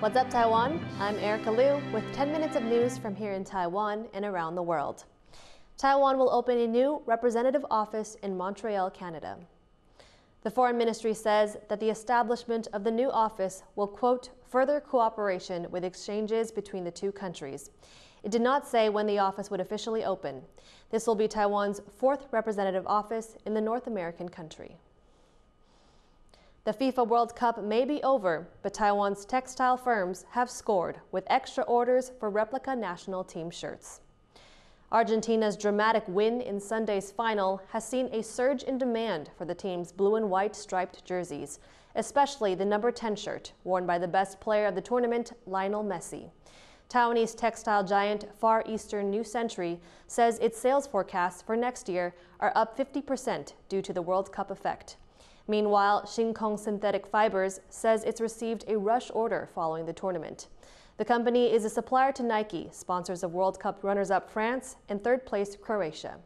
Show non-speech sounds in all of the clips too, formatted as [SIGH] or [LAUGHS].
What's up, Taiwan? I'm Erika Liu with 10 minutes of news from here in Taiwan and around the world. Taiwan will open a new representative office in Montreal, Canada. The Foreign Ministry says that the establishment of the new office will, quote, further cooperation with exchanges between the two countries. It did not say when the office would officially open. This will be Taiwan's fourth representative office in the North American country. The FIFA World Cup may be over, but Taiwan's textile firms have scored with extra orders for replica national team shirts. Argentina's dramatic win in Sunday's final has seen a surge in demand for the team's blue and white striped jerseys, especially the number 10 shirt worn by the best player of the tournament, Lionel Messi. Taiwanese textile giant Far Eastern New Century says its sales forecasts for next year are up 50% due to the World Cup effect. Meanwhile, Kong Synthetic Fibers says it's received a rush order following the tournament. The company is a supplier to Nike, sponsors of World Cup runners-up France and third place Croatia.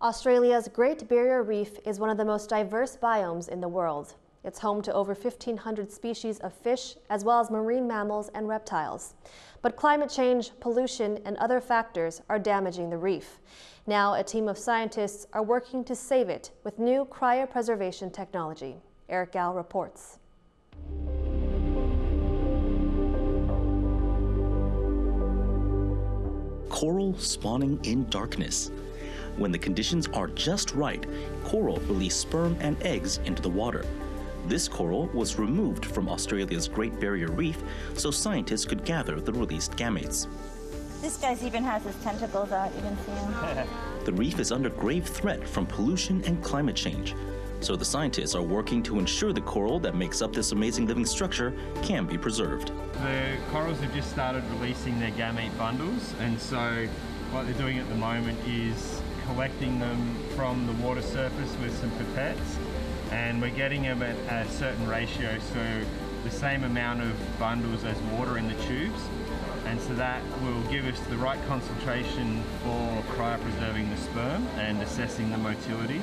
Australia's Great Barrier Reef is one of the most diverse biomes in the world. It's home to over 1,500 species of fish, as well as marine mammals and reptiles. But climate change, pollution, and other factors are damaging the reef. Now, a team of scientists are working to save it with new cryopreservation technology. Eric Gao reports. Coral spawning in darkness. When the conditions are just right, coral release sperm and eggs into the water. This coral was removed from Australia's Great Barrier Reef so scientists could gather the released gametes. This guy even has his tentacles out, you can see him. [LAUGHS] the reef is under grave threat from pollution and climate change. So the scientists are working to ensure the coral that makes up this amazing living structure can be preserved. The corals have just started releasing their gamete bundles and so what they're doing at the moment is collecting them from the water surface with some pipettes and we're getting them at a certain ratio so the same amount of bundles as water in the tubes and so that will give us the right concentration for cryopreserving the sperm and assessing the motility.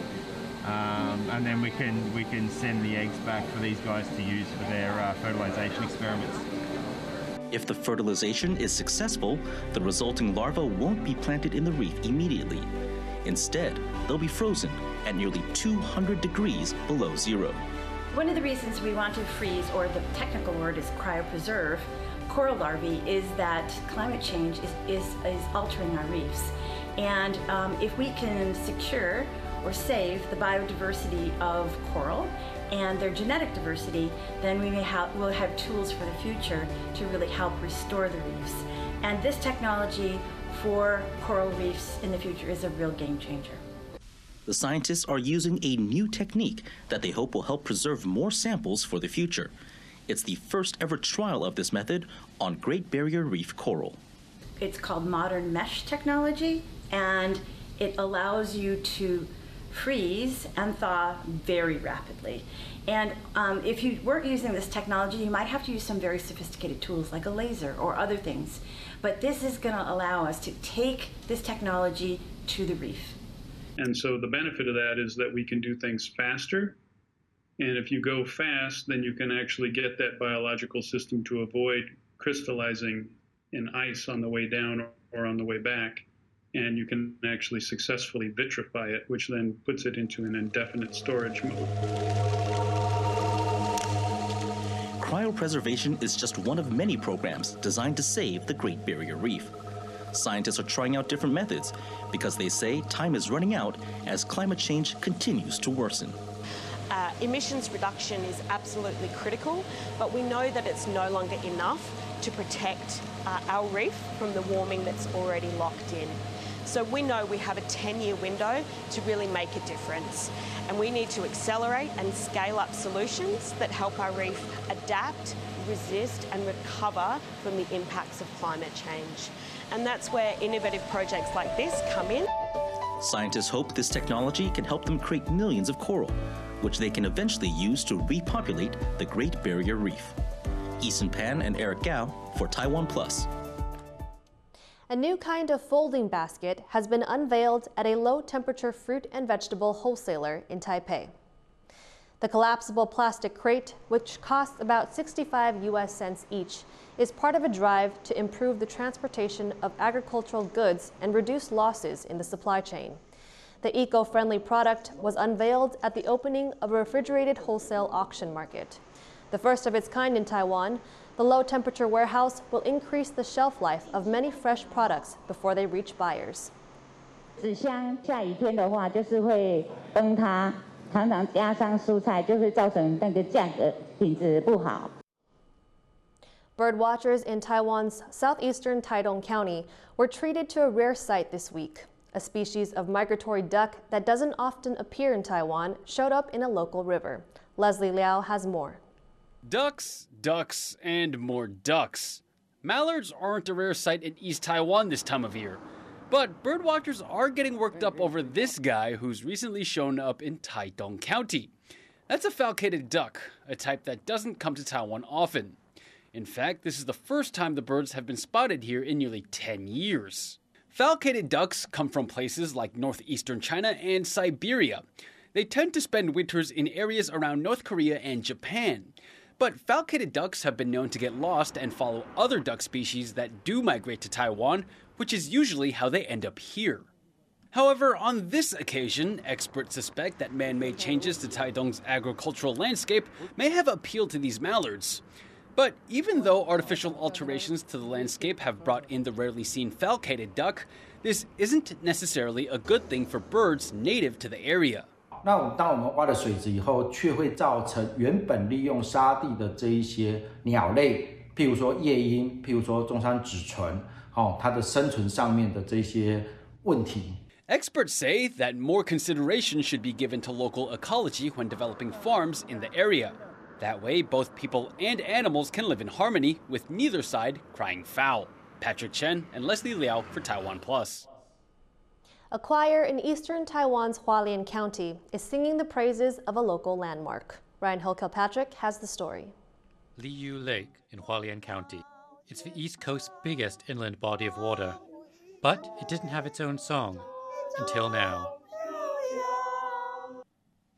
Um, and then we can we can send the eggs back for these guys to use for their uh, fertilization experiments. If the fertilization is successful, the resulting larva won't be planted in the reef immediately. Instead, they'll be frozen at nearly 200 degrees below zero. One of the reasons we want to freeze, or the technical word is cryopreserve, coral larvae is that climate change is, is, is altering our reefs. And um, if we can secure or save the biodiversity of coral and their genetic diversity, then we may have, we'll have tools for the future to really help restore the reefs. And this technology for coral reefs in the future is a real game changer. The scientists are using a new technique that they hope will help preserve more samples for the future. It's the first ever trial of this method on Great Barrier Reef coral. It's called modern mesh technology, and it allows you to freeze and thaw very rapidly. And um, if you weren't using this technology, you might have to use some very sophisticated tools like a laser or other things. But this is going to allow us to take this technology to the reef. And so the benefit of that is that we can do things faster and if you go fast, then you can actually get that biological system to avoid crystallizing in ice on the way down or on the way back. And you can actually successfully vitrify it, which then puts it into an indefinite storage mode. Cryopreservation is just one of many programs designed to save the Great Barrier Reef. Scientists are trying out different methods because they say time is running out as climate change continues to worsen. Uh, emissions reduction is absolutely critical, but we know that it's no longer enough to protect uh, our reef from the warming that's already locked in. So we know we have a 10-year window to really make a difference. And we need to accelerate and scale up solutions that help our reef adapt, resist and recover from the impacts of climate change. And that's where innovative projects like this come in. Scientists hope this technology can help them create millions of coral, which they can eventually use to repopulate the Great Barrier Reef. Eason Pan and Eric Gao for Taiwan Plus. A new kind of folding basket has been unveiled at a low temperature fruit and vegetable wholesaler in Taipei. The collapsible plastic crate, which costs about 65 US cents each, is part of a drive to improve the transportation of agricultural goods and reduce losses in the supply chain. The eco friendly product was unveiled at the opening of a refrigerated wholesale auction market. The first of its kind in Taiwan, the low temperature warehouse will increase the shelf life of many fresh products before they reach buyers. 纸箱下雨天的话，就是会崩塌，常常加上蔬菜，就会造成那个价格品质不好。Bird watchers in Taiwan's southeastern Taidong County were treated to a rare sight this week. A species of migratory duck that doesn't often appear in Taiwan showed up in a local river. Leslie Liao has more. Ducks, ducks, and more ducks. Mallards aren't a rare sight in East Taiwan this time of year. But birdwatchers are getting worked up over this guy who's recently shown up in Taitung County. That's a falcated duck, a type that doesn't come to Taiwan often. In fact, this is the first time the birds have been spotted here in nearly 10 years. Falcated ducks come from places like northeastern China and Siberia. They tend to spend winters in areas around North Korea and Japan. But falcated ducks have been known to get lost and follow other duck species that do migrate to Taiwan, which is usually how they end up here. However, on this occasion, experts suspect that man made changes to Taitung's agricultural landscape may have appealed to these mallards. But even though artificial alterations to the landscape have brought in the rarely seen falcated duck, this isn't necessarily a good thing for birds native to the area. 那我们当我们挖了水质以后，却会造成原本利用沙地的这一些鸟类，譬如说夜莺，譬如说中山纸唇，哦，它的生存上面的这些问题。Experts say that more consideration should be given to local ecology when developing farms in the area. That way, both people and animals can live in harmony, with neither side crying foul. Patrick Chen and Leslie Liao for Taiwan Plus. A choir in eastern Taiwan's Hualien County is singing the praises of a local landmark. Ryan Hill Kilpatrick has the story. Liyu Lake in Hualien County. It's the East Coast's biggest inland body of water. But it didn't have its own song until now.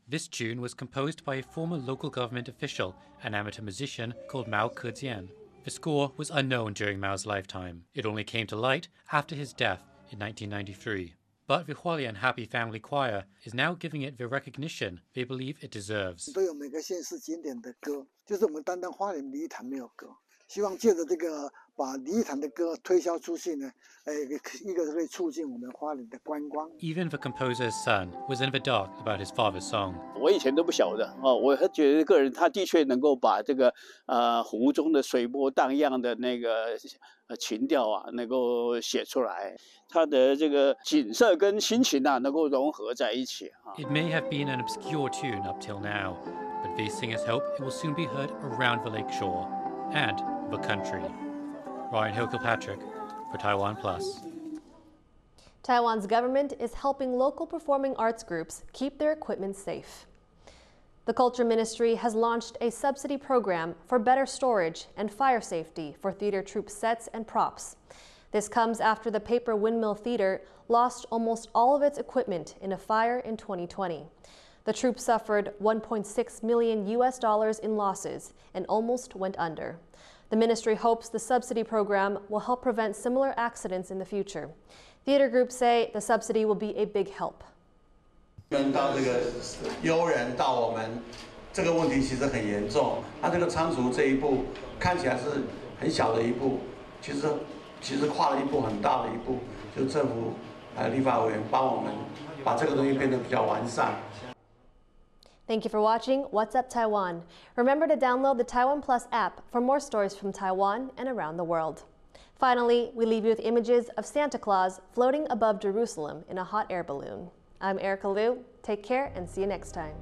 This tune was composed by a former local government official, an amateur musician called Mao Kejian. The score was unknown during Mao's lifetime. It only came to light after his death in 1993. But the Hualien Happy Family Choir is now giving it the recognition they believe it deserves. 都有每个县市经典的歌，就是我们单单花莲梨坛没有歌。希望借着这个 把梨坛的歌推销出去呢，呃，一个可以促进我们花莲的观光。Even the composer's son was in the dark about his father's song. 我以前都不晓得哦，我还觉得个人他的确能够把这个呃湖中的水波荡漾的那个呃情调啊，能够写出来，他的这个景色跟心情啊，能够融合在一起啊。It may have been an obscure tune up till now, but these singers hope it will soon be heard around the lake shore and the country. Ryan Hill Kilpatrick for Taiwan Plus. Taiwan's government is helping local performing arts groups keep their equipment safe. The Culture Ministry has launched a subsidy program for better storage and fire safety for theater troupe sets and props. This comes after the Paper Windmill Theater lost almost all of its equipment in a fire in 2020. The troupe suffered 1.6 million US dollars in losses and almost went under. The ministry hopes the subsidy program will help prevent similar accidents in the future. Theater groups say the subsidy will be a big help. 轮到这个悠人到我们这个问题其实很严重。它这个仓储这一步看起来是很小的一步，其实其实跨了一步很大的一步，就政府还有立法委员帮我们把这个东西变得比较完善。 Thank you for watching What's Up Taiwan. Remember to download the Taiwan Plus app for more stories from Taiwan and around the world. Finally, we leave you with images of Santa Claus floating above Jerusalem in a hot air balloon. I'm Erika Liu. Take care and see you next time.